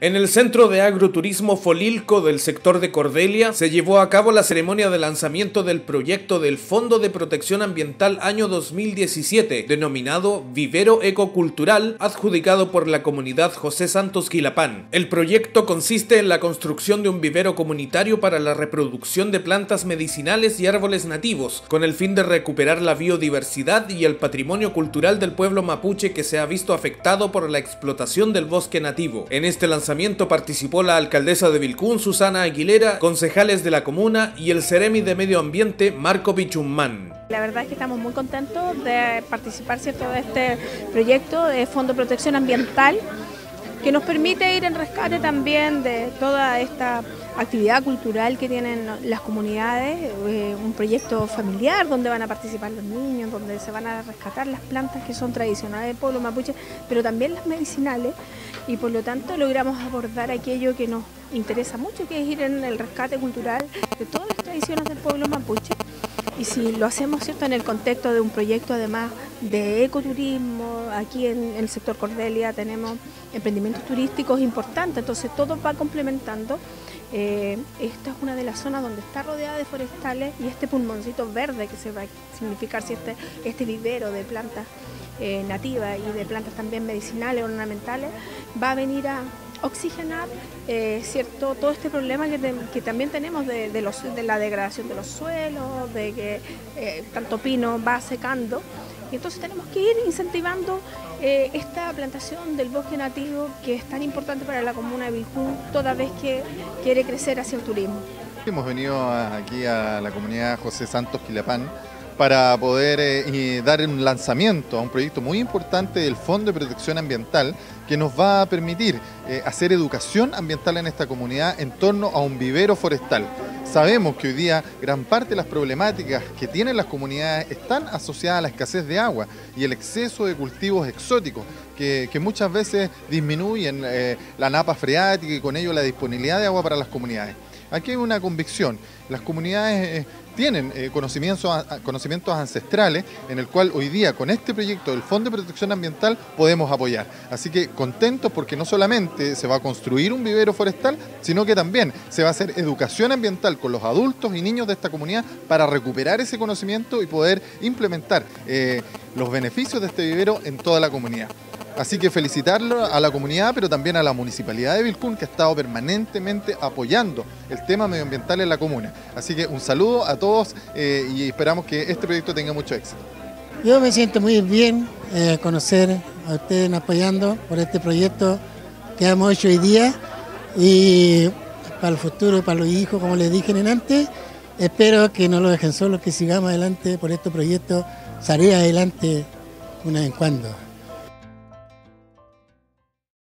En el Centro de Agroturismo Folilco del sector de Cordelia se llevó a cabo la ceremonia de lanzamiento del proyecto del Fondo de Protección Ambiental año 2017, denominado Vivero Ecocultural, adjudicado por la comunidad José Santos Quilapán. El proyecto consiste en la construcción de un vivero comunitario para la reproducción de plantas medicinales y árboles nativos, con el fin de recuperar la biodiversidad y el patrimonio cultural del pueblo mapuche que se ha visto afectado por la explotación del bosque nativo. En este lanzamiento participó la alcaldesa de Vilcún, Susana Aguilera, concejales de la comuna y el Ceremi de Medio Ambiente, Marco Pichumán. La verdad es que estamos muy contentos de participar ¿cierto? de este proyecto de Fondo Protección Ambiental que nos permite ir en rescate también de toda esta actividad cultural que tienen las comunidades, eh, un proyecto familiar donde van a participar los niños, donde se van a rescatar las plantas que son tradicionales del pueblo mapuche, pero también las medicinales y por lo tanto logramos abordar aquello que nos interesa mucho, que es ir en el rescate cultural de todas las tradiciones del pueblo mapuche. Y si lo hacemos cierto en el contexto de un proyecto además de ecoturismo, aquí en el sector Cordelia tenemos emprendimientos turísticos importantes, entonces todo va complementando. Eh, esta es una de las zonas donde está rodeada de forestales y este pulmoncito verde que se va a significar si este, este vivero de plantas eh, nativas y de plantas también medicinales, ornamentales, va a venir a oxigenar eh, cierto todo este problema que, también tenemos de, los, de, la degradación de los suelos, de que eh, tanto pino va secando. Y entonces tenemos que ir incentivando eh, esta plantación del bosque nativo que es tan importante para la comuna de Vilcún toda vez que quiere crecer hacia el turismo. Hemos venido aquí a la comunidad José Santos Quilapán para poder eh, dar un lanzamiento a un proyecto muy importante del Fondo de Protección Ambiental que nos va a permitir eh, hacer educación ambiental en esta comunidad en torno a un vivero forestal. Sabemos que hoy día gran parte de las problemáticas que tienen las comunidades están asociadas a la escasez de agua y el exceso de cultivos exóticos que, muchas veces disminuyen eh, la napa freática y con ello la disponibilidad de agua para las comunidades. Aquí hay una convicción. Las comunidades eh, tienen eh, conocimientos, ancestrales en el cual hoy día con este proyecto del Fondo de Protección Ambiental podemos apoyar. Así que contentos porque no solamente se va a construir un vivero forestal, sino que también se va a hacer educación ambiental con los adultos y niños de esta comunidad para recuperar ese conocimiento y poder implementar eh, los beneficios de este vivero en toda la comunidad. Así que felicitarlo a la comunidad, pero también a la municipalidad de Vilcún, que ha estado permanentemente apoyando el tema medioambiental en la comuna. Así que un saludo a todos eh, y esperamos que este proyecto tenga mucho éxito. Yo me siento muy bien eh, conocer a ustedes apoyando por este proyecto que hemos hecho hoy día y para el futuro, para los hijos, como les dije antes, espero que no lo dejen solo, que sigamos adelante por este proyecto, salir adelante una vez en cuando.